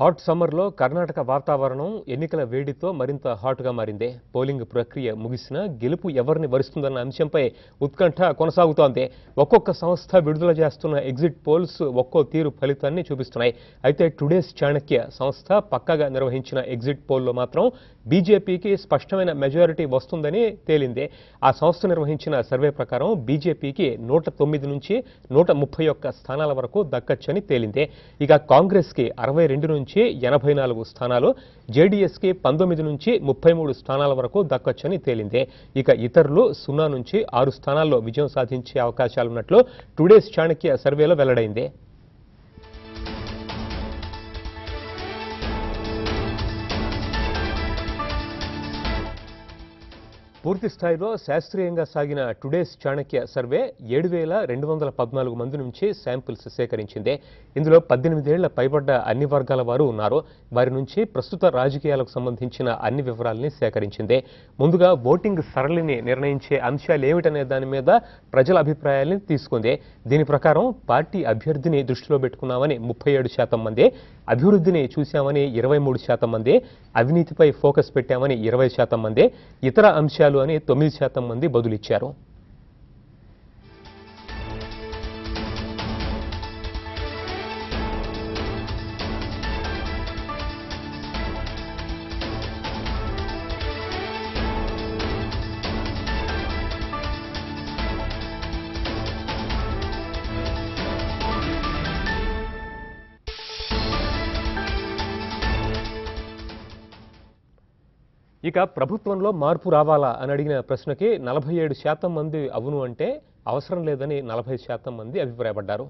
Hot సమ్మర్లో కర్ణాటక వాతావరణం ఎన్నికల వేడితో మరింత హాట్గా మారింది. పోలింగ్ ప్రక్రియ ముగిసిన గెలుపు ఎవరిని వరిస్తుందన్న అంశంపై ఉత్కంఠ కొనసాగుతోంది. ఒక్కొక్క సంస్థ విడుదల చేస్తున్న ఎగ్జిట్ పోల్స్ ఒక్కో తీరు ఫలితాన్ని చూపిస్తున్నాయి. అయితే టుడేస్ చాణక్య సంస్థ పక్కగా నిర్వహించిన ఎగ్జిట్ పోల్లో మాత్రం బీజేపీకి స్పష్టమైన మెజారిటీ వస్తుందని తేలింది. ఆ సంస్థ నిర్వహించిన సర్వే ప్రకారం బీజేపీకి నూట తొమ్మిది నుంచి నూట ముప్పై ఒక్క స్థానాల వరకు దక్కచ్చని తేలింది. ఇక కాంగ్రెస్కి అరవై రెండు నుంచి ఎనభై నాలుగు స్థానాలు జేడీఎస్కి పంతొమ్మిది నుంచి ముప్పై మూడు స్థానాల వరకు దక్కొచ్చని తేలింది. ఇక ఇతరులు సున్నా నుంచి ఆరు స్థానాల్లో విజయం సాధించే అవకాశాలున్నట్లు టుడేస్ చాణక్య సర్వేలో వెల్లడైంది. పూర్తి స్థాయిలో శాస్త్రీయంగా సాగిన టుడేస్ చాణక్య సర్వే ఏడు వేల రెండు వందల పద్నాలుగు మంది నుంచి శాంపిల్స్ సేకరించింది. ఇందులో పద్దెనిమిదేళ్ళ పైబడ్డ అన్ని వర్గాల వారు ఉన్నారు. వారి నుంచి ప్రస్తుత రాజకీయాలకు సంబంధించిన అన్ని వివరాల్ని సేకరించింది. ముందుగా ఓటింగ్ సరళిని నిర్ణయించే అంశాలు ఏమిటనే దాని మీద ప్రజల అభిప్రాయాల్ని తీసుకుంది. దీని ప్రకారం పార్టీ అభ్యర్థిని దృష్టిలో పెట్టుకున్నామని ముప్పై ఏడు శాతం మంది అభివృద్ధిని చూశామని ఇరవై మూడు శాతం మంది అవినీతిపై ఫోకస్ పెట్టామని ఇరవై శాతం మంది ఇతర అంశాలు అని తొమ్మిది శాతం మంది బదులిచ్చారు. ఇక ప్రభుత్వంలో మార్పు రావాలా అని అడిగిన ప్రశ్నకి నలభై ఏడు శాతం మంది అవును అంటే అవసరం లేదని నలభై శాతం మంది అభిప్రాయపడ్డారు.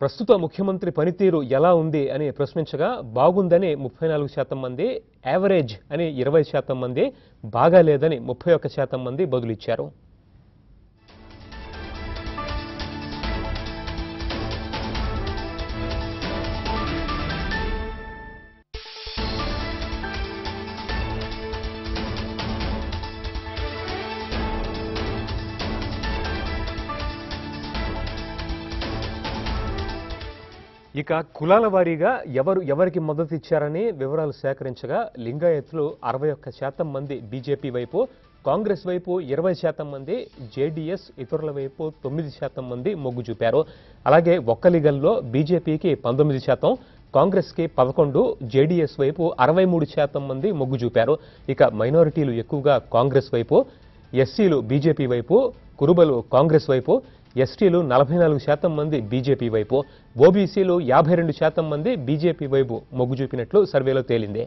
ప్రస్తుత ముఖ్యమంత్రి పనితీరు ఎలా ఉంది అని ప్రశ్నించగా బాగుందని ముప్పై నాలుగు శాతం మంది యావరేజ్ అని ఇరవై శాతం మంది బాగాలేదని ముప్పై ఒక్క శాతం మంది బదులిచ్చారు. ఇక కులాల వారీగా ఎవరు ఎవరికి మద్దతు ఇచ్చారని వివరాలు సేకరించగా లింగాయత్లు అరవై ఒక్క శాతం మంది బీజేపీ వైపు కాంగ్రెస్ వైపు ఇరవై శాతం మంది జేడీఎస్ ఇతరుల వైపు తొమ్మిది శాతం మంది మొగ్గు చూపారు. అలాగే ఒక్కలిగల్లో బీజేపీకి పంతొమ్మిది శాతం కాంగ్రెస్కి పదకొండు జేడీఎస్ వైపు అరవై మూడు శాతం మంది మొగ్గు చూపారు. ఇక మైనారిటీలు ఎక్కువగా కాంగ్రెస్ వైపు ఎస్సీలు బీజేపీ వైపు కురుబలు కాంగ్రెస్ వైపు ఎస్టీలు నలభై నాలుగు శాతం మంది బీజేపీ వైపు ఓబీసీలు యాభై రెండు శాతం మంది బీజేపీ వైపు మొగ్గు చూపినట్లు సర్వేలో తేలింది.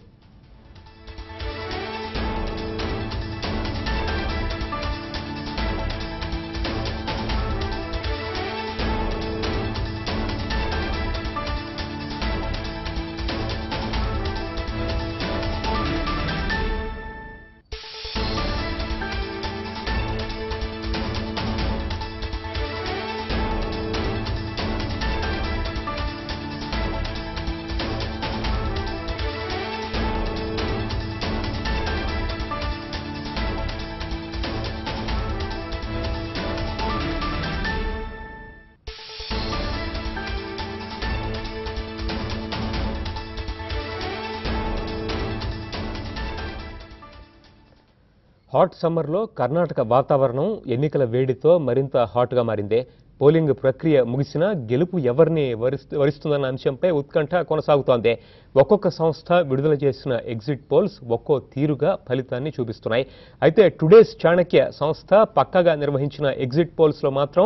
హాట్ సమ్మర్లో కర్ణాటక వాతావరణం ఎన్నికల వేడితో మరింత హాట్గా మారింది. పోలింగ్ ప్రక్రియ ముగిసినా గెలుపు ఎవరిని వరిస్తు వరిస్తుందన్న అంశంపై ఉత్కంఠ కొనసాగుతోంది. ఒక్కొక్క సంస్థ విడుదల చేసిన ఎగ్జిట్ పోల్స్ ఒక్కో తీరుగా ఫలితాన్ని చూపిస్తున్నాయి. అయితే టుడేస్ చాణక్య సంస్థ పక్కగా నిర్వహించిన ఎగ్జిట్ పోల్స్లో మాత్రం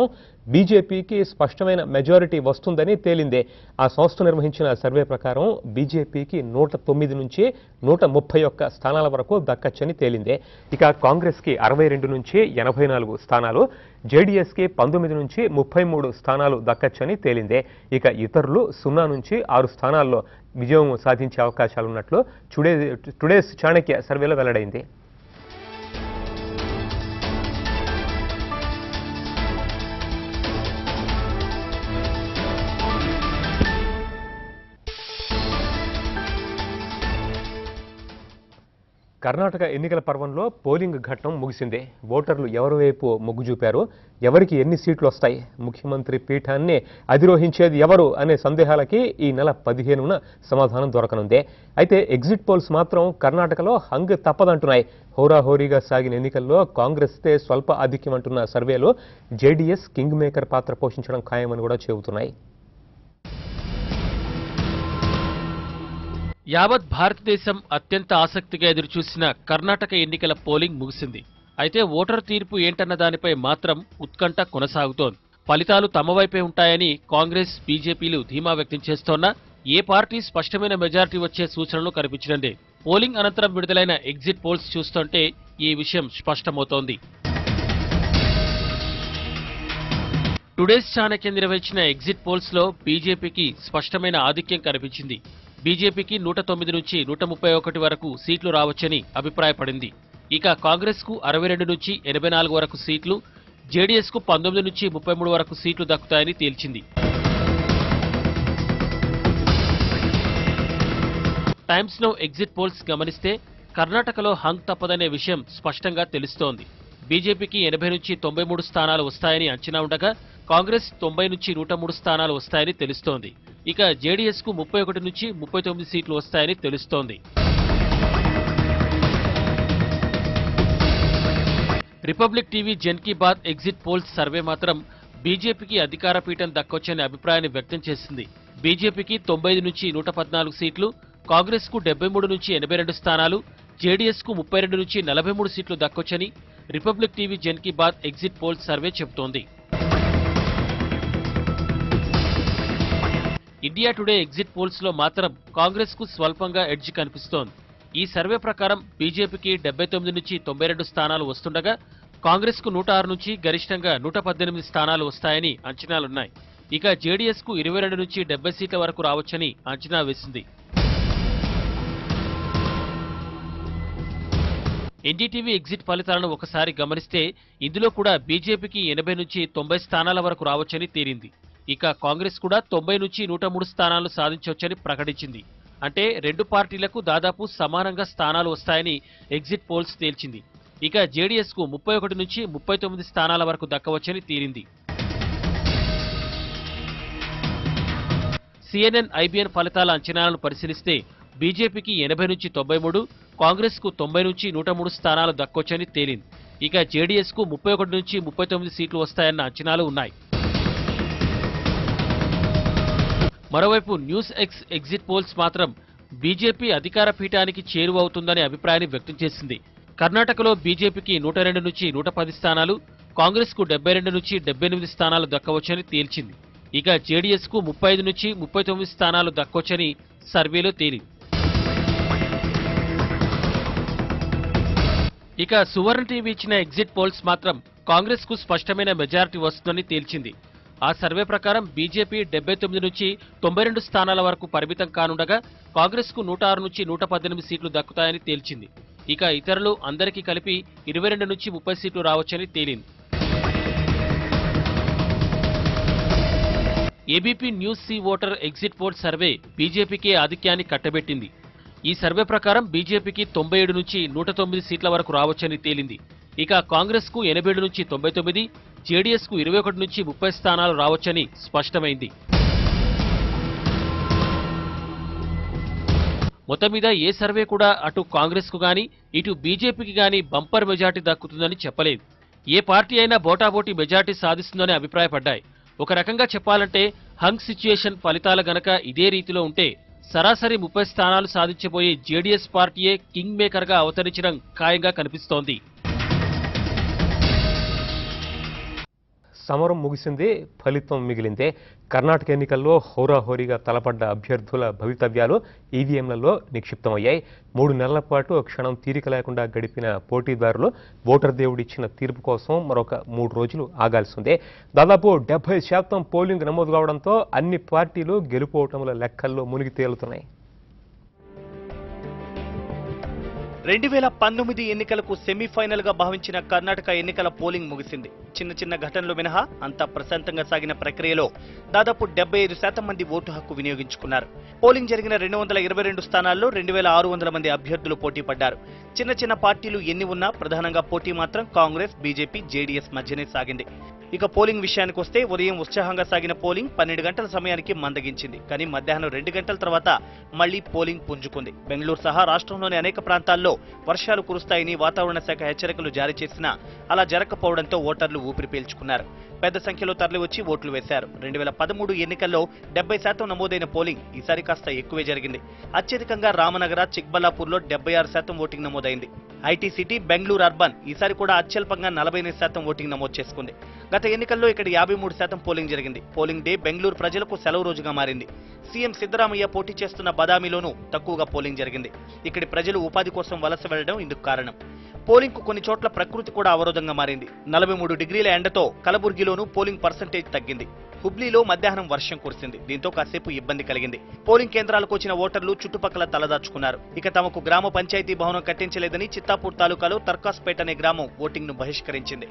బీజేపీకి స్పష్టమైన మెజారిటీ వస్తుందని తేలిందే. ఆ సంస్థ నిర్వహించిన సర్వే ప్రకారం బీజేపీకి నూట తొమ్మిది నుంచి నూట ముప్పై ఒక్క స్థానాల వరకు దక్కచ్చని తేలిందే. ఇక కాంగ్రెస్కి అరవై రెండు నుంచి ఎనభై నాలుగు స్థానాలు జేడీఎస్కి పంతొమ్మిది నుంచి ముప్పై మూడు స్థానాలు దక్కచ్చని తేలిందే. ఇక ఇతరులు సున్నా నుంచి ఆరు స్థానాల్లో విజయం సాధించే అవకాశాలున్నట్లు టుడే టుడేస్ చాణక్య సర్వేలో వెల్లడైంది. కర్ణాటక ఎన్నికల పర్వంలో పోలింగ్ ఘట్టం ముగిసింది. ఓటర్లు ఎవరి వైపు మొగ్గు చూపారు? ఎవరికి ఎన్ని సీట్లు వస్తాయి? ముఖ్యమంత్రి పీఠాన్ని అధిరోహించేది ఎవరు అనే సందేహాలకి ఈ నెల పదిహేనున సమాధానం దొరకనుంది. అయితే ఎగ్జిట్ పోల్స్ మాత్రం కర్ణాటకలో హంగ్ తప్పదంటున్నాయి. హోరాహోరీగా సాగిన ఎన్నికల్లో కాంగ్రెస్తే స్వల్ప ఆధిక్యం అంటున్న సర్వేలో జేడీఎస్ కింగ్ మేకర్ పాత్ర పోషించడం ఖాయమని కూడా చెబుతున్నాయి. యావత్ భారతదేశం అత్యంత ఆసక్తిగా ఎదురుచూసిన కర్ణాటక ఎన్నికల పోలింగ్ ముగిసింది. అయితే ఓటర్ తీర్పు ఏంటన్న దానిపై మాత్రం ఉత్కంఠ కొనసాగుతోంది. ఫలితాలు తమ వైపే ఉంటాయని కాంగ్రెస్ బీజేపీలు ధీమా వ్యక్తం చేస్తోన్నా ఏ పార్టీ స్పష్టమైన మెజారిటీ వచ్చే సూచనలు కనిపించడండి పోలింగ్ అనంతరం విడుదలైన ఎగ్జిట్ పోల్స్ చూస్తుంటే ఈ విషయం స్పష్టమవుతోంది. టుడేస్ ఛానక్య నిర్వహించిన ఎగ్జిట్ పోల్స్లో బీజేపీకి స్పష్టమైన ఆధిక్యం కనిపించింది. బీజేపీకి నూట తొమ్మిది నుంచి నూట ముప్పై ఒకటి వరకు సీట్లు రావచ్చని అభిప్రాయపడింది. ఇక కాంగ్రెస్కు అరవై రెండు నుంచి ఎనభై నాలుగు వరకు సీట్లు జేడీఎస్కు పంతొమ్మిది నుంచి ముప్పై మూడు వరకు సీట్లు దక్కుతాయని తేల్చింది. టైమ్స్లో ఎగ్జిట్ పోల్స్ గమనిస్తే కర్ణాటకలో హంగ్ తప్పదనే విషయం స్పష్టంగా తెలుస్తోంది. బీజేపీకి ఎనభై నుంచి తొంభై మూడు స్థానాలు వస్తాయని అంచనా ఉండగా కాంగ్రెస్ తొంభై నుంచి నూట మూడు స్థానాలు వస్తాయని తెలుస్తోంది. ఇక జేడీఎస్కు ముప్పై ఒకటి నుంచి ముప్పై తొమ్మిది సీట్లు వస్తాయని తెలుస్తోంది. Republic TV Jan Ki Baat exit polls survey మాత్రం బీజేపీకి అధికార పీఠం దక్కొచ్చనే అభిప్రాయాన్ని వ్యక్తం చేసింది. బీజేపీకి తొంభై నుంచి నూట పద్నాలుగు సీట్లు కాంగ్రెస్కు డెబ్బై మూడు నుంచి ఎనభై రెండు స్థానాలు జేడీఎస్కు ముప్పై రెండు నుంచి నలభై మూడు సీట్లు దక్కొచ్చని Republic TV Jan Ki Baat exit polls survey చెబుతోంది. ఇండియా టుడే ఎగ్జిట్ పోల్స్లో మాత్రం కాంగ్రెస్కు స్వల్పంగా ఎడ్జ్ కనిపిస్తోంది. ఈ సర్వే ప్రకారం బీజేపీకి డెబ్బై తొమ్మిది నుంచి తొంభై రెండు స్థానాలు వస్తుండగా కాంగ్రెస్కు నూట ఆరు నుంచి గరిష్టంగా నూట పద్దెనిమిది స్థానాలు వస్తాయని అంచనాలున్నాయి. ఇక జేడీఎస్కు ఇరవై రెండు నుంచి డెబ్బై సీట్ల వరకు రావచ్చని అంచనా వేసింది. ఎన్డీటీవీ ఎగ్జిట్ ఫలితాలను ఒకసారి గమనిస్తే ఇందులో కూడా బీజేపీకి ఎనభై నుంచి తొంభై స్థానాల వరకు రావచ్చని తేలింది. ఇక కాంగ్రెస్ కూడా తొంభై నుంచి నూట మూడు స్థానాలు సాధించవచ్చని ప్రకటించింది. అంటే రెండు పార్టీలకు దాదాపు సమానంగా స్థానాలు వస్తాయని ఎగ్జిట్ పోల్స్ తేల్చింది. ఇక జేడీఎస్కు ముప్పై ఒకటి నుంచి ముప్పై తొమ్మిది స్థానాల వరకు దక్కవచ్చని తేలింది. సిఎన్ఎన్ ఐబిఎన్ ఫలితాల అంచనాలను పరిశీలిస్తే బీజేపీకి ఎనభై నుంచి తొంభై మూడు కాంగ్రెస్కు తొంభై నుంచి నూట మూడు స్థానాలు దక్కొచ్చని తేలింది. ఇక జేడీఎస్కు ముప్పై ఒకటి నుంచి ముప్పై తొమ్మిది సీట్లు వస్తాయన్న అంచనాలు ఉన్నాయి. మరోవైపు న్యూస్ ఎక్స్ ఎగ్జిట్ పోల్స్ మాత్రం బీజేపీ అధికార పీఠానికి చేరువవుతుందనే అభిప్రాయాన్ని వ్యక్తం చేసింది. కర్ణాటకలో బీజేపీకి నూట రెండు నుంచి నూట పది స్థానాలు కాంగ్రెస్కు డెబ్బై రెండు నుంచి డెబ్బై ఎనిమిది స్థానాలు దక్కవచ్చని తేల్చింది. ఇక జేడీఎస్కు ముప్పై ఐదు నుంచి ముప్పై తొమ్మిది స్థానాలు దక్కొచ్చని సర్వేలో తేలింది. ఇక సువర్ణ టీవీ ఇచ్చిన ఎగ్జిట్ పోల్స్ మాత్రం కాంగ్రెస్కు స్పష్టమైన మెజారిటీ వస్తుందని తేల్చింది. ఆ సర్వే ప్రకారం బీజేపీ డెబ్బై తొమ్మిది నుంచి తొంభై రెండు స్థానాల వరకు పరిమితం కానుండగా కాంగ్రెస్కు నూట ఆరు నుంచి నూట పద్దెనిమిది సీట్లు దక్కుతాయని తేల్చింది. ఇక ఇతరులు అందరికీ కలిపి ఇరవై రెండు నుంచి ముప్పై సీట్లు రావచ్చని తేలింది. ABP news C voter exit poll survey బీజేపీకే ఆధిక్యాన్ని కట్టబెట్టింది. ఈ సర్వే ప్రకారం బీజేపీకి తొంభై ఏడు నుంచి నూట తొమ్మిది సీట్ల వరకు రావచ్చని తేలింది. ఇక కాంగ్రెస్కు ఎనభై నుంచి తొంభై తొమ్మిది జేడీఎస్కు ఇరవై ఒకటి నుంచి ముప్పై స్థానాలు రావచ్చని స్పష్టమైంది. మొత్తం మీద ఏ సర్వే కూడా అటు కాంగ్రెస్కు గాని ఇటు బీజేపీకి గాని బంపర్ మెజార్టీ దక్కుతుందని చెప్పలేదు. ఏ పార్టీ అయినా బోటాబోటీ మెజార్టీ సాధిస్తుందని అభిప్రాయపడ్డాయి. ఒక రకంగా చెప్పాలంటే హంగ్ సిచ్యుయేషన్ ఫలితాల గనక ఇదే రీతిలో ఉంటే సరాసరి ముప్పై స్థానాలు సాధించబోయే జేడీఎస్ పార్టీయే కింగ్ మేకర్గా అవతరించడం ఖాయంగా కనిపిస్తోంది. సమరం ముగిసింది ఫలితం మిగిలిందే. కర్ణాటక ఎన్నికల్లో హోరాహోరీగా తలపడ్డ అభ్యర్థుల భవితవ్యాలు ఈవీఎంలలో నిక్షిప్తమయ్యాయి. మూడు నెలల పాటు క్షణం తీరిక లేకుండా గడిపిన పోటీదారులు ఓటర్ దేవుడిచ్చిన తీర్పు కోసం మరొక మూడు రోజులు ఆగాల్సిందే. దాదాపు డెబ్బై శాతం పోలింగ్ నమోదు కావడంతో అన్ని పార్టీలు గెలుపోవటముల లెక్కల్లో మునిగి తేలుతున్నాయి. రెండు వేల పంతొమ్మిది ఎన్నికలకు సెమీఫైనల్గా భావించిన కర్ణాటక ఎన్నికల పోలింగ్ ముగిసింది. చిన్న చిన్న ఘటనలు మినహా అంతా ప్రశాంతంగా సాగిన ప్రక్రియలో దాదాపు డెబ్బై ఐదు శాతం మంది ఓటు హక్కు వినియోగించుకున్నారు. పోలింగ్ జరిగిన రెండు వందల ఇరవై రెండు స్థానాల్లో రెండు వేల ఆరు వందల మంది అభ్యర్థులు పోటీ పడ్డారు. చిన్న చిన్న పార్టీలు ఎన్ని ఉన్నా ప్రధానంగా పోటీ మాత్రం కాంగ్రెస్ బీజేపీ జేడీఎస్ మధ్యనే సాగింది. ఇక పోలింగ్ విషయానికి వస్తే ఉదయం ఉత్సాహంగా సాగిన పోలింగ్ పన్నెండు గంటల సమయానికి మందగించింది. కానీ మధ్యాహ్నం రెండు గంటల తర్వాత మళ్ళీ పోలింగ్ పుంజుకుంది. బెంగళూరు సహా రాష్ట్రంలోని అనేక ప్రాంతాల్లో వర్షాలు కురుస్తాయని వాతావరణ శాఖ హెచ్చరికలు జారీ చేసినా అలా జరగకపోవడంతో ఓటర్లు ఊపిరి పీల్చుకున్నారు. పెద్ద సంఖ్యలో తరలివచ్చి ఓట్లు వేశారు. రెండు వేల పదమూడు ఎన్నికల్లో డెబ్బై శాతం నమోదైన పోలింగ్ ఈసారి కాస్త ఎక్కువే జరిగింది. అత్యధికంగా రామనగర చిక్బల్లాపూర్లో డెబ్బై ఆరు శాతం ఓటింగ్ నమోదైంది. ఐటీ సిటీ బెంగళూరు అర్బన్ ఈసారి కూడా అత్యల్పంగా నలభై ఎనిమిది శాతం ఓటింగ్ నమోదు చేసుకుంది. గత ఎన్నికల్లో ఇక్కడ యాభై మూడు శాతం పోలింగ్ జరిగింది. పోలింగ్ డే బెంగళూరు ప్రజలకు సెలవు రోజుగా మారింది. సీఎం సిద్దరామయ్య పోటీ చేస్తున్న బదామిలోనూ తక్కువగా పోలింగ్ జరిగింది. ఇక్కడి ప్రజలు ఉపాధి కోసం వలస వెళ్ళడం ఇందుకు కారణం. పోలింగ్కు కొన్ని చోట్ల ప్రకృతి కూడా అవరోధంగా మారింది. నలభై మూడు డిగ్రీల ఎండతో కలబుర్గిలోనూ పోలింగ్ పర్సంటేజ్ తగ్గింది. హుబ్లీలో మధ్యాహ్నం వర్షం కురిసింది. దీంతో కాసేపు ఇబ్బంది కలిగింది. పోలింగ్ కేంద్రాలకు వచ్చిన ఓటర్లు చుట్టుపక్కల తలదాచుకున్నారు. ఇక తమకు గ్రామ పంచాయతీ భవనం కట్టించలేదని చిత్తాపూర్ తాలూకాలో తర్కాస్పేట అనే గ్రామం ఓటింగ్ను బహిష్కరించింది.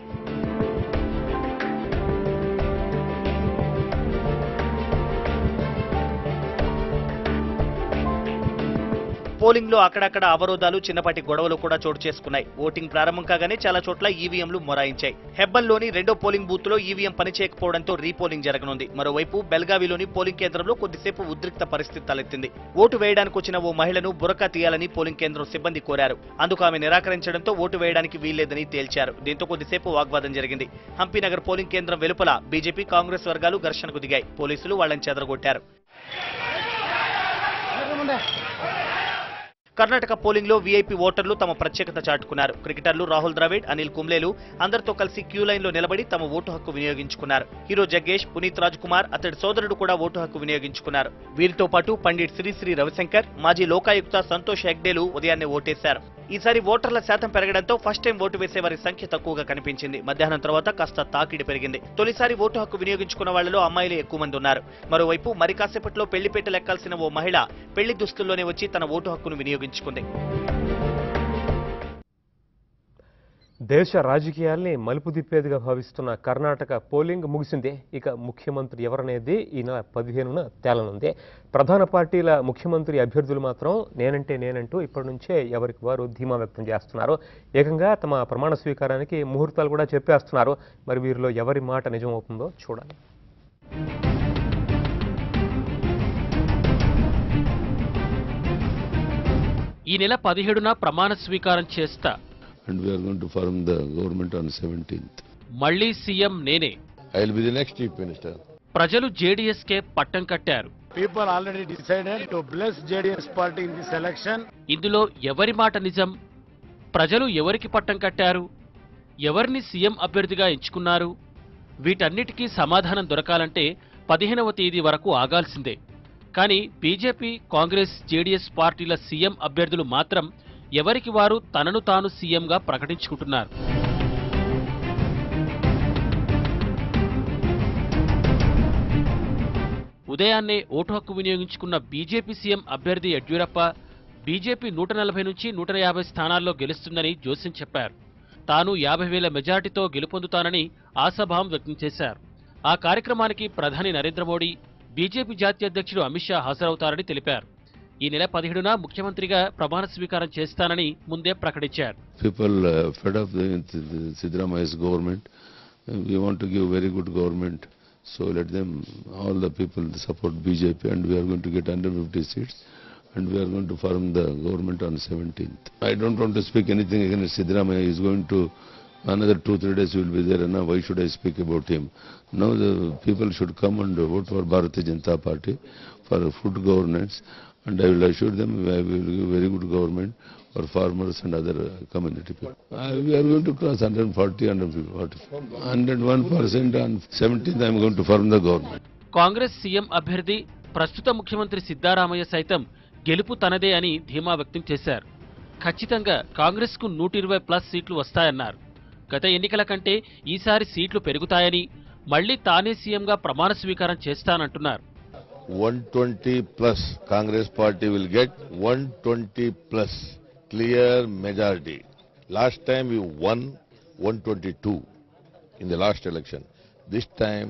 పోలింగ్లో అక్కడక్కడ అవరోధాలు చిన్నపాటి గొడవలు కూడా చోటు చేసుకున్నాయి. ఓటింగ్ ప్రారంభం కాగానే చాలా చోట్ల ఈవీఎంలు మొరాయించాయి. హెబ్బన్లోని రెండో పోలింగ్ బూత్లో ఈవీఎం పనిచేయకపోవడంతో రీపోలింగ్ జరగనుంది. మరోవైపు బెల్గావిలోని పోలింగ్ కేంద్రంలో కొద్దిసేపు ఉద్రిక్త పరిస్థితి తలెత్తింది. ఓటు వేయడానికి వచ్చిన ఓ మహిళను బురకా తీయాలని పోలింగ్ కేంద్రం సిబ్బంది కోరారు. అందుకు ఆమె నిరాకరించడంతో ఓటు వేయడానికి వీల్లేదని తేల్చారు. దీంతో కొద్దిసేపు వాగ్వాదం జరిగింది. హంపీనగర్ పోలింగ్ కేంద్రం వెలుపల బీజేపీ కాంగ్రెస్ వర్గాలు ఘర్షణకు దిగాయి. పోలీసులు వాళ్ళని చెదరగొట్టారు. కర్ణాటక పోలింగ్లో వీఐపీ ఓటర్లు తమ ప్రత్యేకత చాటుకున్నారు. క్రికెటర్లు రాహుల్ ద్రావిడ్ అనిల్ కుంబ్లేలు అందరితో కలిసి క్యూ లైన్లో నిలబడి తమ ఓటు హక్కు వినియోగించుకున్నారు. హీరో జగ్గేష్ పునీత్ రాజ్ కుమార్ అతడి సోదరుడు కూడా ఓటు హక్కు వినియోగించుకున్నారు. వీరితో పాటు పండిట్ శ్రీశ్రీ రవిశంకర్ మాజీ లోకాయుక్త సంతోష్ హెగ్డేలు ఉదయాన్నే ఓటేశారు. ఈసారి ఓటర్ల శాతం పెరగడంతో ఫస్ట్ టైం ఓటు వేసే వారి సంఖ్య తక్కువగా కనిపించింది. మధ్యాహ్నం తర్వాత కాస్త తాకిడి పెరిగింది. తొలిసారి ఓటు హక్కు వినియోగించుకున్న వాళ్ళలో అమ్మాయిలే ఎక్కువ మంది ఉన్నారు. మరోవైపు మరి కాసేపట్లో పెళ్ళిపేట లెక్కాల్సిన ఓ మహిళ పెళ్ళి దుస్తుల్లోనే వచ్చి తన ఓటు హక్కును వినియోగించుకుంది. దేశ రాజకీయాల్ని మలుపు తిప్పేదిగా భావిస్తున్న కర్ణాటక పోలింగ్ ముగిసిందే. ఇక ముఖ్యమంత్రి ఎవరనేది ఈ నెల పదిహేనున తేలనుంది. ప్రధాన పార్టీల ముఖ్యమంత్రి అభ్యర్థులు మాత్రం నేనంటే నేనంటూ ఇప్పటి నుంచే ఎవరికి వారు ధీమా వ్యక్తం చేస్తున్నారు. ఏకంగా తమ ప్రమాణ స్వీకారానికి ముహూర్తాలు కూడా చెప్పేస్తున్నారు. మరి వీరిలో ఎవరి మాట నిజమవుతుందో చూడాలి. ఈ నెల పదిహేడున ప్రమాణ స్వీకారం చేస్తా and we are going to form the government on 17th. మళ్ళీ సీఎం నేనే I will be the next chief minister. ప్రజలు జేడీఎస్కే పట్టం కట్టారు People already decided to bless JDS party in this election. ఇందులో ఎవరి మాట నిజం ప్రజలు ఎవరికి పట్టం కట్టారు ఎవరిని సీఎం అభ్యర్థిగా ఎంచుకున్నారు వీటన్నిటికీ సమాధానం దొరకాలంటే పదిహేనవ తేదీ వరకు ఆగాల్సిందే కానీ బీజేపీ కాంగ్రెస్ జేడీఎస్ పార్టీల సీఎం అభ్యర్థులు మాత్రం ఎవరికి వారు తనను తాను సీఎంగా ప్రకటించుకుంటున్నారు? ఉదయాన్నే ఓటు హక్కు వినియోగించుకున్న బీజేపీ సీఎం అభ్యర్థి యడ్యూరప్ప బీజేపీ నూట నలభై నుంచి నూట యాభై స్థానాల్లో గెలుస్తుందని జోస్యం చెప్పారు. తాను యాభై వేల మెజార్టీతో గెలుపొందుతానని ఆశాభావం వ్యక్తం చేశారు. ఆ కార్యక్రమానికి ప్రధాని నరేంద్ర మోడీ బీజేపీ జాతీయ అధ్యక్షుడు అమిత్ షా హాజరవుతారని తెలిపారు. ఈ నెల పదిహేడున ముఖ్యమంత్రిగా ప్రమాణ స్వీకారం చేస్తానని ముందే ప్రకటించారు People uh, fed up with the Sidramaia's government. Uh, We want to give very good government. So let them, all the people support BJP and we are going to get 150 seats and we are going to form the government on 17th. I don't want to speak anything against Sidramaya. He is going to, another two, three days he will be there and now why should I speak about him? Now the people should come and vote for Bharatiya Janata Party for food governance and I will assure them I will give very good government for farmers and other uh, community people. Uh, we are going to cross 140, 150, 101% on 17th I am going to form the government. Congress CM అభ్యర్థి ప్రస్తుత ముఖ్యమంత్రి సిద్దారామయ్య సైతం గెలుపు తనదే అని ధీమా వ్యక్తం చేశారు ఖచ్చితంగా కాంగ్రెస్కు నూట ఇరవై ప్లస్ సీట్లు వస్తాయన్నారు గత ఎన్నికల కంటే ఈసారి సీట్లు పెరుగుతాయని మళ్ళీ తానే సీఎంగా ప్రమాణ స్వీకారం చేస్తానంటున్నారు one twenty plus Congress party will get one twenty plus clear majority last time you one one twenty two in the last election this time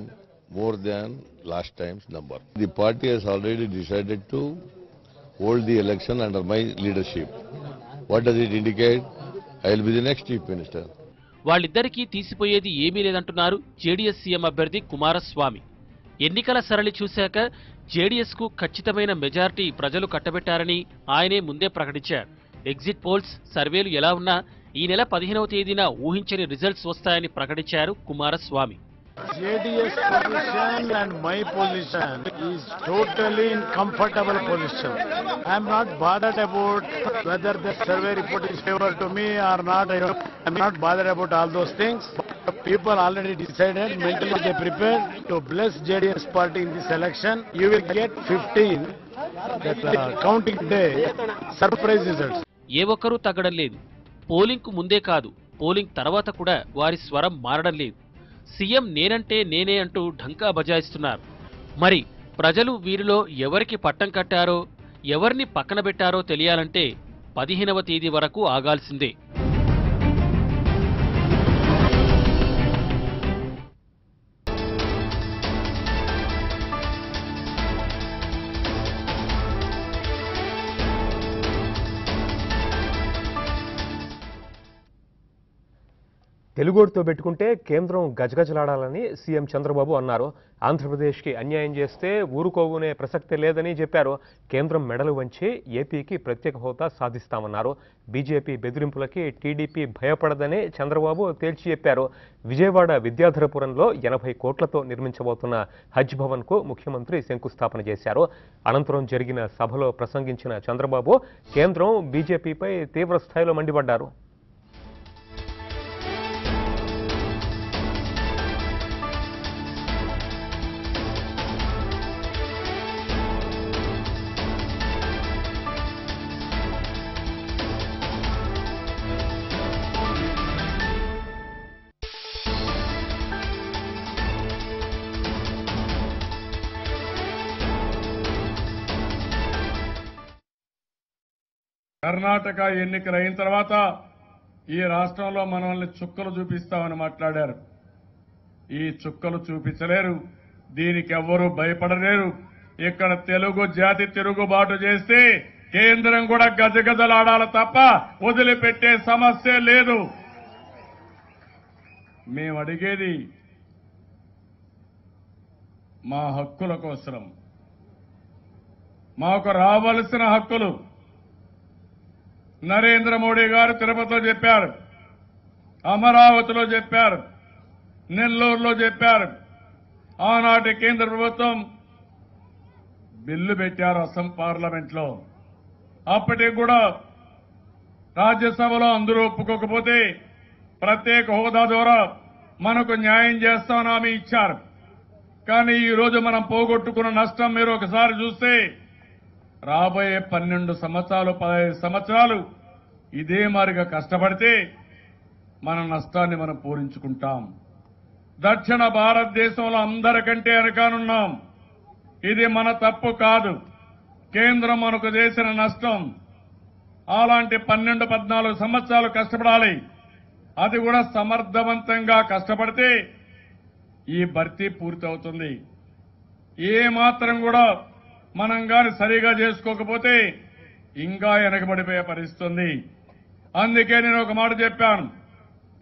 more than last times number the party has already decided to hold the election under my leadership what does it indicate I will be the next chief minister వాళ్ళిద్దరికీ తీసిపోయేది ఏమీ లేదంటున్నారు JDS CM అభ్యర్థి కుమారస్వామి. ఎన్నికల సరళి చూశాక జేడీఎస్కు ఖచ్చితమైన majority ప్రజలు కట్టబెట్టారని ఆయనే ముందే ప్రకటించారు. ఎగ్జిట్ పోల్స్ సర్వేలు ఎలా ఉన్నా ఈ నెల పదిహేనవ తేదీన ఊహించని రిజల్ట్స్ వస్తాయని ప్రకటించారు Kumaraswamy. JDS and my position is totally in comfortable position I'm not bothered about whether the survey report is favour me or not I not bothered about all those things. People already decided, mentally they prepared to bless JDS party in this election. You will get 15 that uh, counting day surprise results. ఏ ఒక్కరూ తగ్గడం లేదు పోలింగ్కు ముందే కాదు polling తర్వాత కూడా వారి స్వరం మారడం లేదు సీఎం నేనంటే నేనే అంటూ ఢంకా బజాయిస్తున్నారు మరి ప్రజలు వీరిలో ఎవరికి పట్టం కట్టారో ఎవరిని పక్కన పెట్టారో తెలియాలంటే పదిహేనవ తేదీ వరకు ఆగాల్సిందే తెలుగోడితో పెట్టుకుంటే కేంద్రం గజగజలాడాలని సీఎం చంద్రబాబు అన్నారు. ఆంధ్రప్రదేశ్కి అన్యాయం చేస్తే ఊరుకోవునే ప్రసక్తే లేదని చెప్పారు. కేంద్రం మెడలు వంచి ఏపీకి ప్రత్యేక హోదా సాధిస్తామన్నారు. బీజేపీ బెదిరింపులకి టీడీపీ భయపడదని చంద్రబాబు తేల్చి చెప్పారు. విజయవాడ విద్యాధరపురంలో ఎనభై కోట్లతో నిర్మించబోతున్న హజ్ భవన్కు ముఖ్యమంత్రి శంకుస్థాపన చేశారు. అనంతరం జరిగిన సభలో ప్రసంగించిన చంద్రబాబు కేంద్రం బీజేపీపై తీవ్ర స్థాయిలో మండిపడ్డారు. కర్ణాటక ఎన్నికలు అయిన తర్వాత ఈ రాష్ట్రంలో మనల్ని చుక్కలు చూపిస్తామని మాట్లాడారు. ఈ చుక్కలు చూపించలేరు. దీనికి ఎవ్వరూ భయపడలేరు. ఇక్కడ తెలుగు జాతి తిరుగుబాటు చేస్తే కేంద్రం కూడా గజగజలాడాలి తప్ప వదిలిపెట్టే సమస్య లేదు. మేము అడిగేది మా హక్కుల కోసరం. మాకు రావలసిన హక్కులు నరేంద్ర మోడీ గారు తిరుపతిలో చెప్పారు. అమరావతిలో చెప్పారు. నెల్లూరులో చెప్పారు. ఆనాటి కేంద్ర ప్రభుత్వం బిల్లు పెట్టారు అస్సాం పార్లమెంట్లో అప్పటికి కూడా రాజ్యసభలో అందరూ ఒప్పుకోకపోతే ప్రత్యేక హోదా ద్వారా మనకు న్యాయం చేస్తామని హామీ ఇచ్చారు. కానీ ఈరోజు మనం పోగొట్టుకున్న నష్టం మీరు ఒకసారి చూస్తే రాబోయే పన్నెండు సంవత్సరాలు పదహైదు సంవత్సరాలు ఇదే మారిగా కష్టపడితే మన నష్టాన్ని మనం పూరించుకుంటాం. దక్షిణ భారతదేశంలో అందరికంటే వెనకానున్నాం. ఇది మన తప్పు కాదు. కేంద్రం మనకు చేసిన నష్టం. అలాంటి పన్నెండు పద్నాలుగు సంవత్సరాలు కష్టపడాలి. అది కూడా సమర్థవంతంగా కష్టపడితే ఈ భర్తీ పూర్తవుతుంది. ఏ మాత్రం కూడా మనం కానీ సరిగా చేసుకోకపోతే ఇంకా వెనకబడిపోయే పరిస్థితి ఉంది అందుకే నేను ఒక మాట చెప్పాను.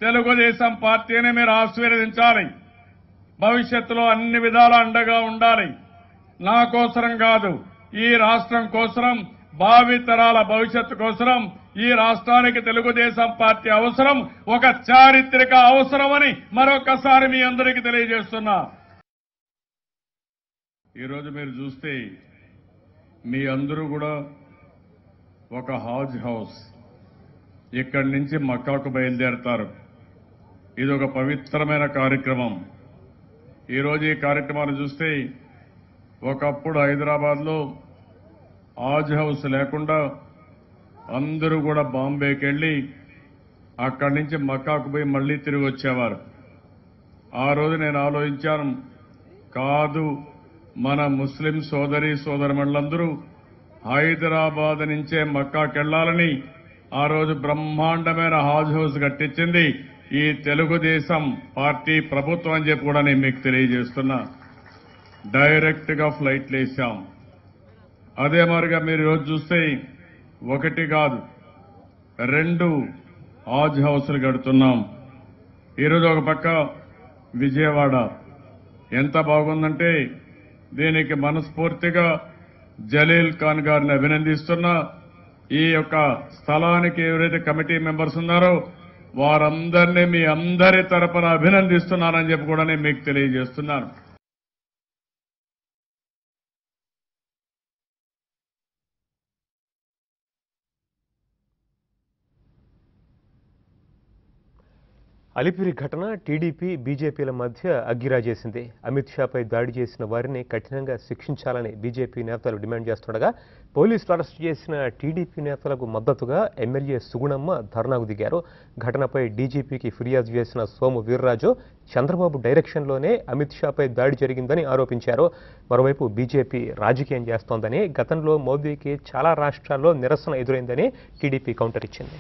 తెలుగుదేశం పార్టీని మీరు ఆశీర్వదించాలి. భవిష్యత్తులో అన్ని విధాల అండగా ఉండాలి. నా కోసరం కాదు ఈ రాష్ట్రం కోసరం భావితరాల భవిష్యత్తు కోసరం ఈ రాష్ట్రానికి తెలుగుదేశం పార్టీ అవసరం ఒక చారిత్రక అవసరమని మరొకసారి మీ అందరికీ తెలియజేస్తున్నా. ఈరోజు మీరు చూస్తే మీ అందరూ కూడా ఒక హాజ్ హౌస్. ఇక్కడి నుంచి మక్కాకు బయలుదేరతారు. ఇది ఒక పవిత్రమైన కార్యక్రమం. ఈరోజు ఈ కార్యక్రమాన్ని చూస్తే ఒకప్పుడు హైదరాబాద్లో హాజ్ హౌస్ లేకుండా అందరూ కూడా బాంబేకి వెళ్ళి అక్కడి నుంచి మక్కాకు పోయి మళ్ళీ తిరిగి వచ్చేవారు. ఆ రోజు నేను ఆలోచించాను కాదు మన ముస్లిం సోదరి సోదరమణులందరూ హైదరాబాద్ నుంచే మక్కాకెళ్ళాలని ఆ రోజు బ్రహ్మాండమైన హాజ్ హౌస్ కట్టించింది ఈ తెలుగుదేశం పార్టీ ప్రభుత్వం అని చెప్పి కూడా నేను మీకు తెలియజేస్తున్నా. డైరెక్ట్గా ఫ్లైట్లు వేసాం అదే మరిగా మీరు ఈరోజు చూస్తే ఒకటి కాదు రెండు హాజ్ హౌస్లు కడుతున్నాం. ఈరోజు ఒక పక్క విజయవాడ. ఎంత బాగుందంటే దీనికి మనస్ఫూర్తిగా జలీల్ ఖాన్ గారిని అభినందిస్తున్నా. ఈ యొక్క స్థలానికి ఎవరైతే కమిటీ మెంబర్స్ ఉన్నారో వారందరినీ మీ అందరి తరపున అభినందిస్తున్నానని చెప్పి కూడా నేను మీకు తెలియజేస్తున్నాను. అలిపిరి ఘటన టీడీపీ బీజేపీల మధ్య అగ్గిరాజేసింది. అమిత్ షాపై దాడి చేసిన వారిని కఠినంగా శిక్షించాలని బీజేపీ నేతలు డిమాండ్ చేస్తుండగా పోలీసులు అరెస్ట్ చేసిన టీడీపీ నేతలకు మద్దతుగా ఎమ్మెల్యే సుగుణమ్మ ధర్నాకు దిగారు. ఘటనపై డీజీపీకి ఫిర్యాదు చేసిన సోము వీర్రాజు చంద్రబాబు డైరెక్షన్లోనే అమిత్ షాపై దాడి జరిగిందని ఆరోపించారు. మరోవైపు బీజేపీ రాజకీయం చేస్తోందని గతంలో మోదీకి చాలా రాష్ట్రాల్లో నిరసన ఎదురైందని టీడీపీ కౌంటర్ ఇచ్చింది.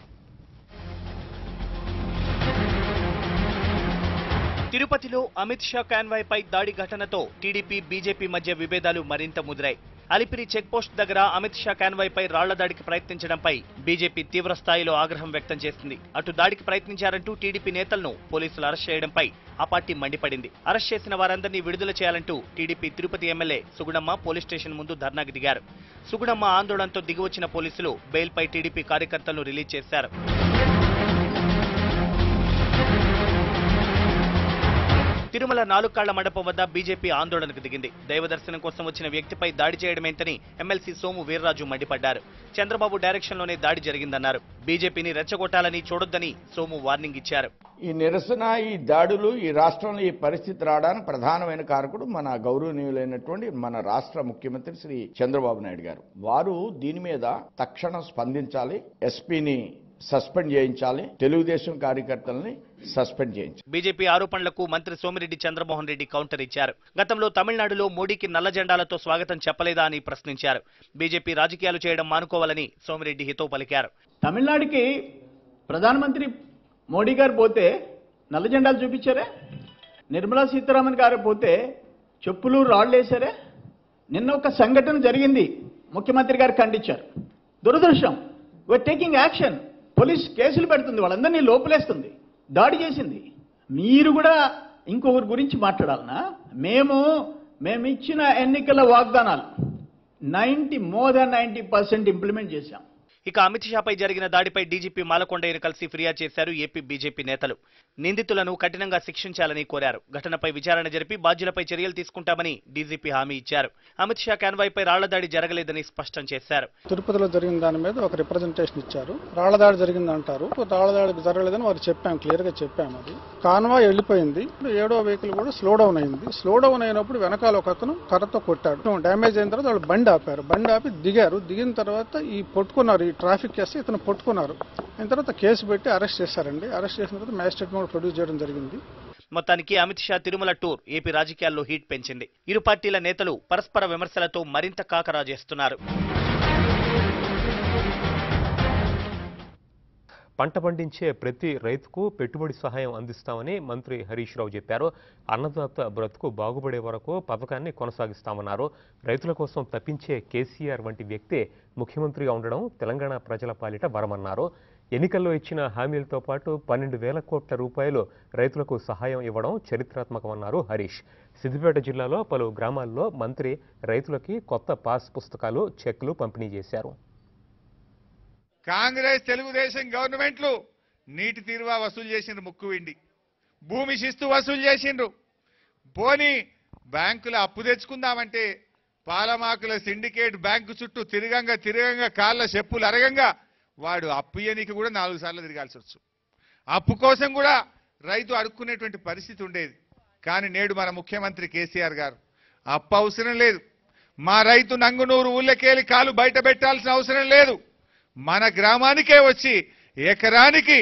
తిరుపతిలో అమిత్ షా కాన్వాయ్పై దాడి ఘటనతో టీడీపీ బీజేపీ మధ్య విభేదాలు మరింత ముదిరాయి. అలిపిరి చెక్పోస్ట్ దగ్గర అమిత్ షా కాన్వాయ్పై రాళ్ళ దాడికి ప్రయత్నించడంపై బీజేపీ తీవ్ర స్థాయిలో ఆగ్రహం వ్యక్తం చేసింది. అటు దాడికి ప్రయత్నించారంటూ టీడీపీ నేతలను పోలీసులు అరెస్ట్ చేయడంపై ఆ పార్టీ మండిపడింది. అరెస్ట్ చేసిన వారందరినీ విడుదల చేయాలంటూ TDP Tirupati MLA Sugunamma police station ముందు ధర్నాకు దిగారు. సుగుణమ్మ ఆందోళనతో దిగివచ్చిన పోలీసులు బెయిల్పై టీడీపీ కార్యకర్తలను రిలీజ్ చేశారు. తిరుమల నాలుకాళ్ళ మండపం వద్ద బీజేపీ ఆందోళనకు దిగింది. దైవదర్శనం కోసం వచ్చిన వ్యక్తిపై దాడి చేయడమేంటని ఎమ్మెల్సీ సోము వీర్రాజు మండిపడ్డారు. చంద్రబాబు డైరెక్షన్లోనే దాడి జరిగిందన్నారు. బీజేపీని రెచ్చగొట్టాలని చూడొద్దని సోము వార్నింగ్ ఇచ్చారు. ఈ నిరసన ఈ దాడులు ఈ రాష్ట్రంలో ఈ పరిస్థితి రావడానికి ప్రధానమైన కారకుడు మన గౌరవనీయులైనటువంటి మన రాష్ట్ర ముఖ్యమంత్రి శ్రీ చంద్రబాబు నాయుడు గారు. వారు దీని మీద తక్షణం స్పందించాలి. ఎస్పీని సస్పెండ్ చేయించాలి. తెలుగుదేశం కార్యకర్తల్ని సస్పెండ్ చేయించాలి బీజేపీ ఆరోపణలకు మంత్రి సోమిరెడ్డి చంద్రమోహన్ రెడ్డి కౌంటర్ ఇచ్చారు. గతంలో తమిళనాడులో మోడీకి నల్ల జెండాలతో స్వాగతం చెప్పలేదా అని ప్రశ్నించారు. బీజేపీ రాజకీయాలు చేయడం మానుకోవాలని సోమిరెడ్డి హితవు పలికారు. తమిళనాడుకి ప్రధానమంత్రి మోడీ గారు పోతే నల్ల జెండాలు చూపించారే? నిర్మలా సీతారామన్ గారు పోతే చెప్పులు రాళ్ళు వేశారే? నిన్న ఒక సంఘటన జరిగింది. ముఖ్యమంత్రి గారు ఖండించారు. దురదృష్టం. వీఆర్ టేకింగ్ యాక్షన్ పోలీస్ కేసులు పెడుతుంది. వాళ్ళందరినీ లోపలేస్తుంది. దాడి చేసింది. మీరు కూడా ఇంకొకరి గురించి మాట్లాడాలనా? మేము మేము ఇచ్చిన ఎన్నికల వాగ్దానాలు. Ninety more than ninety percent implement చేశాం. ఇక అమిత్ షాపై జరిగిన దాడిపై డీజీపీ మాలకొండయ్యను కలిసి ఫిర్యాదు చేశారు ఏపీ బీజేపీ నేతలు. నిందితులను కఠినంగా శిక్షించాలని కోరారు. ఘటనపై విచారణ జరిపి బాధ్యులపై చర్యలు తీసుకుంటామని డీజీపీ హామీ ఇచ్చారు. అమిత్ షా కాన్వాయ్పై రాళ్ళ దాడి జరగలేదని స్పష్టం చేశారు. తిరుపతిలో జరిగిన దాని మీద ఒక రిప్రజెంటేషన్ ఇచ్చారు. రాళ్ళదాడి జరిగింది అంటారు రాళ్ళదాడి జరగలేదని వారు చెప్పాం క్లియర్గా చెప్పాము అది. కాన్వా వెళ్ళిపోయింది. ఏడో వెహికల్ కూడా స్లో డౌన్ అయింది. స్లో డౌన్ అయినప్పుడు వెనకాల ఒక అతను కర్రతో కొట్టాడు. డ్యామేజ్ అయిన తర్వాత వాళ్ళు బండి ఆపారు. బండి ఆపి దిగారు. దిగిన తర్వాత ఈ పట్టుకున్నారు ట్రాఫిక్ చేస్తే ఇతను పట్టుకున్నారు. అయిన తర్వాత కేసు పెట్టి అరెస్ట్ చేశారండి. అరెస్ట్ చేసిన తర్వాత మ్యాజిస్ట్రేట్ కూడా ప్రొడ్యూస్ చేయడం జరిగింది. మొత్తానికి అమిత్ షా తిరుమల టూర్ ఏపీ రాజకీయాల్లో హీట్ పెంచింది. ఇరు పార్టీల నేతలు పరస్పర విమర్శలతో మరింత కాకరా చేస్తున్నారు. పంట పండించే ప్రతి రైతుకు పెట్టుబడి సహాయం అందిస్తామని మంత్రి హరీష్ రావు చెప్పారు. అన్నదాత బ్రతుకు బాగుపడే వరకు పథకాన్ని కొనసాగిస్తామన్నారు. రైతుల కోసం తప్పించే కేసీఆర్ వంటి వ్యక్తే ముఖ్యమంత్రిగా ఉండడం తెలంగాణ ప్రజల పాలిట వరమన్నారు. ఎన్నికల్లో ఇచ్చిన హామీలతో పాటు పన్నెండు వేల కోట్ల రూపాయలు రైతులకు సహాయం ఇవ్వడం చరిత్రాత్మకమన్నారు హరీష్. సిద్దిపేట జిల్లాలో పలు గ్రామాల్లో మంత్రి రైతులకి కొత్త పాస్ పుస్తకాలు చెక్లు పంపిణీ చేశారు. కాంగ్రెస్ తెలుగుదేశం గవర్నమెంట్లు నీటి తీరువా వసూలు చేసిండ్రు ముక్కు విండి. భూమి శిస్తు వసూలు చేసిండ్రు. పోని బ్యాంకుల అప్పు తెచ్చుకుందామంటే పాలమాకుల సిండికేట్ బ్యాంకు చుట్టూ తిరగంగా తిరగంగా కాళ్ళ చెప్పులు అరగంగా వాడు అప్పు ఇయ్యనీకి కూడా నాలుగు సార్లు తిరగాల్సి వచ్చు. అప్పు కోసం కూడా రైతు అడుక్కునేటువంటి పరిస్థితి ఉండేది. కానీ నేడు మన ముఖ్యమంత్రి కేసీఆర్ గారు అప్పు అవసరం లేదు. మా రైతు నంగునూరు ఊళ్ళకేలి కాలు బయట పెట్టాల్సిన అవసరం లేదు. మన గ్రామానికే వచ్చి ఎకరానికి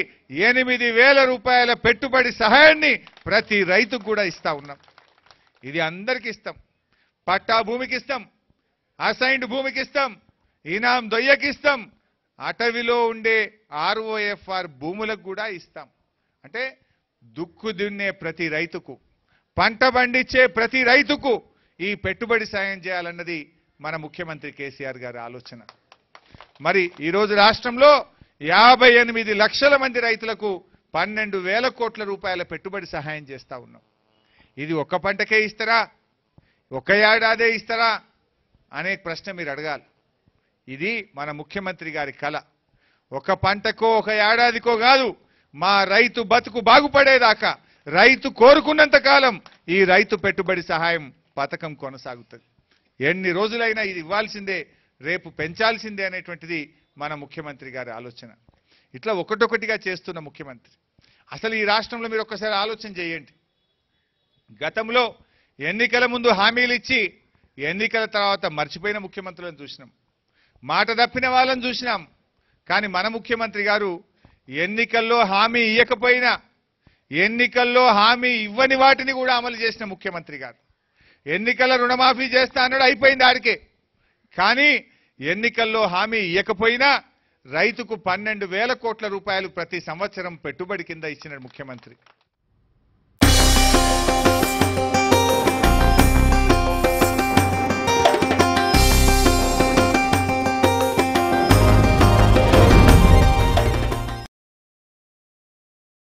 ఎనిమిది వేల రూపాయల పెట్టుబడి సహాయాన్ని ప్రతి రైతుకు కూడా ఇస్తా ఉన్నాం. ఇది అందరికి ఇస్తాం పట్టా భూమికి ఇస్తాం అసైన్డ్ భూమికి ఇస్తాం ఇనాం దొయ్యకి ఇస్తాం ఉండే ఆర్ఓఎఫ్ఆర్ భూములకు కూడా ఇస్తాం. అంటే దుక్కు దున్నే ప్రతి రైతుకు పంట పండించే ప్రతి రైతుకు ఈ పెట్టుబడి సాయం చేయాలన్నది మన ముఖ్యమంత్రి కేసీఆర్ గారి ఆలోచన. మరి ఈరోజు రాష్ట్రంలో యాభై ఎనిమిది లక్షల మంది రైతులకు పన్నెండు వేల కోట్ల రూపాయల పెట్టుబడి సహాయం చేస్తా ఉన్నాం. ఇది ఒక్క పంటకే ఇస్తారా? ఒక ఏడాదే ఇస్తారా? అనే ప్రశ్న మీరు అడగాలి. ఇది మన ముఖ్యమంత్రి గారి కళ ఒక పంటకో ఒక ఏడాదికో కాదు మా రైతు బతుకు బాగుపడేదాకా రైతు కోరుకున్నంత కాలం ఈ రైతు పెట్టుబడి సహాయం పథకం కొనసాగుతుంది. ఎన్ని రోజులైనా ఇది ఇవ్వాల్సిందే. రేపు పెంచాల్సిందే అనేటువంటిది మన ముఖ్యమంత్రి గారి ఆలోచన. ఇట్లా ఒకటొకటిగా చేస్తున్న ముఖ్యమంత్రి. అసలు ఈ రాష్ట్రంలో మీరు ఒక్కసారి ఆలోచన చేయండి. గతంలో ఎన్నికల ముందు హామీలు ఇచ్చి ఎన్నికల తర్వాత మర్చిపోయిన ముఖ్యమంత్రులను చూసినాం. మాట తప్పిన వాళ్ళని చూసినాం. కానీ మన ముఖ్యమంత్రి గారు ఎన్నికల్లో హామీ ఇవ్వకపోయినా ఎన్నికల్లో హామీ ఇవ్వని వాటిని కూడా అమలు చేసిన ముఖ్యమంత్రి గారు. ఎన్నికల రుణమాఫీ చేస్తా అన్నాడు అయిపోయింది ఆడికే. కానీ ఎన్నికల్లో హామీ ఇవ్వకపోయినా రైతుకు పన్నెండు వేల కోట్ల రూపాయలు ప్రతి సంవత్సరం పెట్టుబడి కింద ఇచ్చిన ముఖ్యమంత్రి.